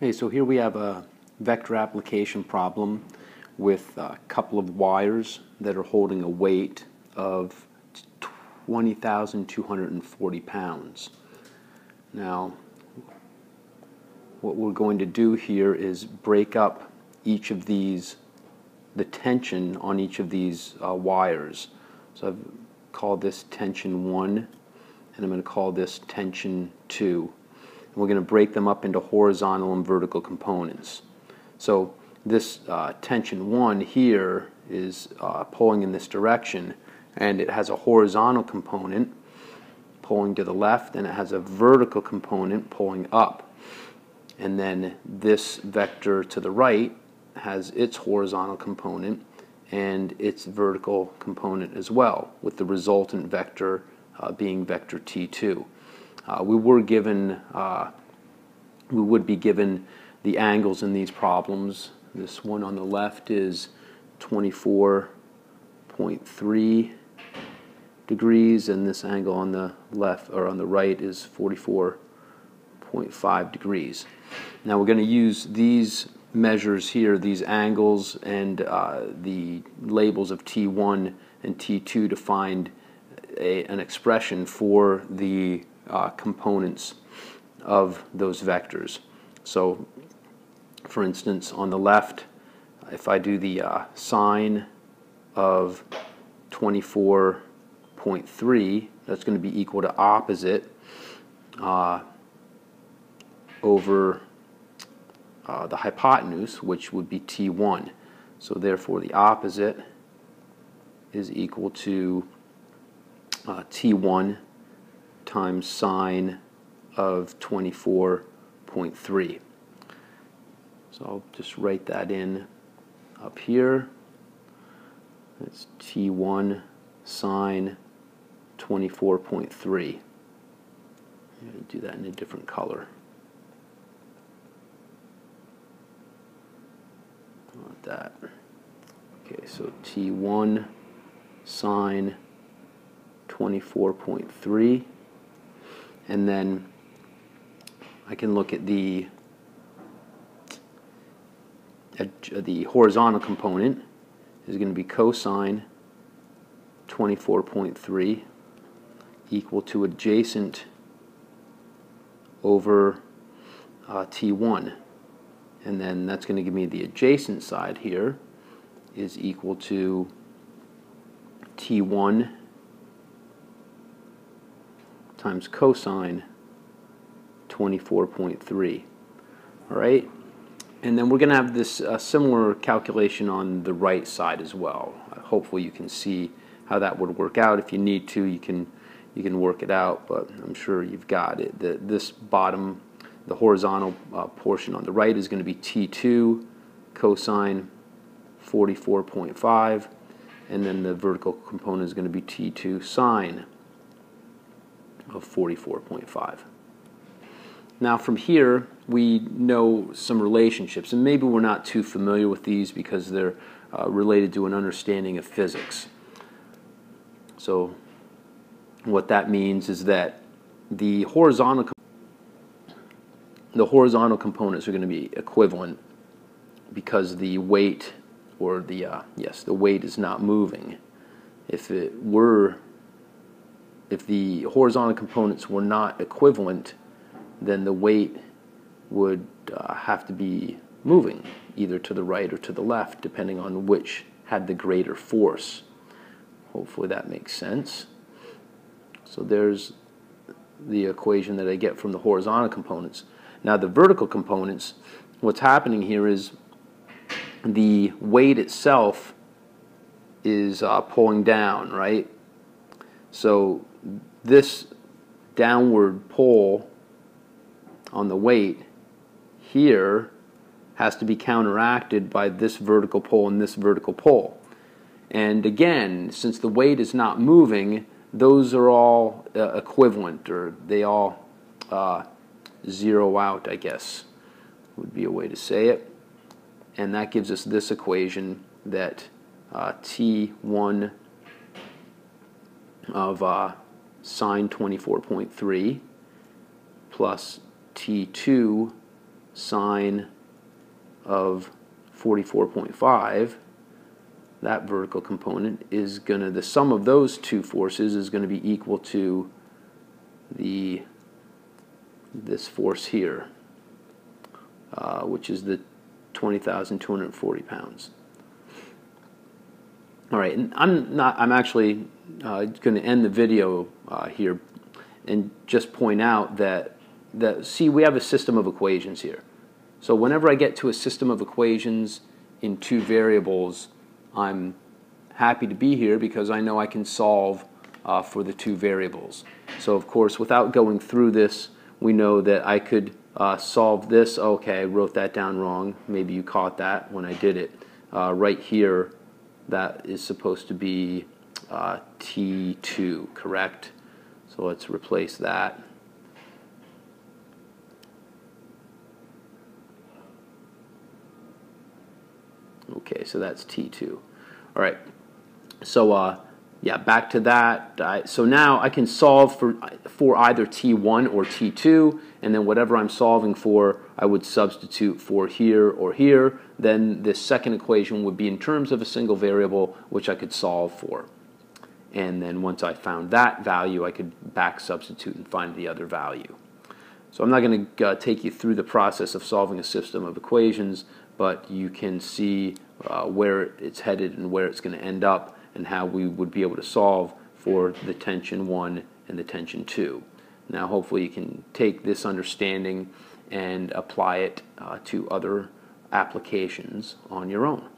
Okay, so here we have a vector application problem with a couple of wires that are holding a weight of 20,240 pounds. Now, what we're going to do here is break up each of these, the tension on each of these uh, wires. So I've called this tension 1, and I'm going to call this tension 2. And we're going to break them up into horizontal and vertical components. So this uh, tension 1 here is uh, pulling in this direction, and it has a horizontal component pulling to the left, and it has a vertical component pulling up. And then this vector to the right has its horizontal component and its vertical component as well, with the resultant vector uh, being vector t2. Uh, we were given, uh, we would be given the angles in these problems. This one on the left is 24.3 degrees, and this angle on the left or on the right is 44.5 degrees. Now we're going to use these measures here, these angles and uh, the labels of T1 and T2 to find a, an expression for the uh, components of those vectors. So for instance, on the left, if I do the uh, sine of 24.3, that's going to be equal to opposite uh, over uh, the hypotenuse, which would be T1. So therefore the opposite is equal to uh, T1 times sine of 24.3. So I'll just write that in up here. It's T1 sine 24.3. Do that in a different color. want that. Okay, so T1 sine 24.3 and then I can look at the at the horizontal component is going to be cosine 24.3 equal to adjacent over uh, T1 and then that's going to give me the adjacent side here is equal to T1 times cosine 24.3. All right, and then we're going to have this uh, similar calculation on the right side as well. Hopefully you can see how that would work out. If you need to, you can you can work it out, but I'm sure you've got it. The, this bottom the horizontal uh, portion on the right is going to be T2 cosine 44.5 and then the vertical component is going to be T2 sine of 44.5. Now from here we know some relationships and maybe we're not too familiar with these because they're uh, related to an understanding of physics. So what that means is that the horizontal the horizontal components are going to be equivalent because the weight or the uh, yes the weight is not moving if it were if the horizontal components were not equivalent then the weight would uh, have to be moving either to the right or to the left depending on which had the greater force. Hopefully that makes sense. So there's the equation that I get from the horizontal components. Now the vertical components, what's happening here is the weight itself is uh, pulling down, right? So this downward pull on the weight here has to be counteracted by this vertical pull and this vertical pull. And again, since the weight is not moving, those are all uh, equivalent, or they all uh, zero out, I guess, would be a way to say it. And that gives us this equation that uh, T1 of uh, sine 24.3 plus T2 sine of 44.5, that vertical component is going to, the sum of those two forces is going to be equal to the, this force here, uh, which is the 20,240 pounds. All right, and I'm not, I'm actually uh, going to end the video uh, here and just point out that, that, see, we have a system of equations here. So whenever I get to a system of equations in two variables, I'm happy to be here because I know I can solve uh, for the two variables. So of course, without going through this, we know that I could uh, solve this. Okay, I wrote that down wrong. Maybe you caught that when I did it. Uh, right here, that is supposed to be uh, T2, correct? So let's replace that. Okay, so that's T2. All right, so uh, yeah, back to that. So now I can solve for, for either T1 or T2, and then whatever I'm solving for, I would substitute for here or here. Then this second equation would be in terms of a single variable, which I could solve for. And then once I found that value, I could back substitute and find the other value. So I'm not going to uh, take you through the process of solving a system of equations, but you can see uh, where it's headed and where it's going to end up and how we would be able to solve for the tension 1 and the tension 2. Now hopefully you can take this understanding and apply it uh, to other applications on your own.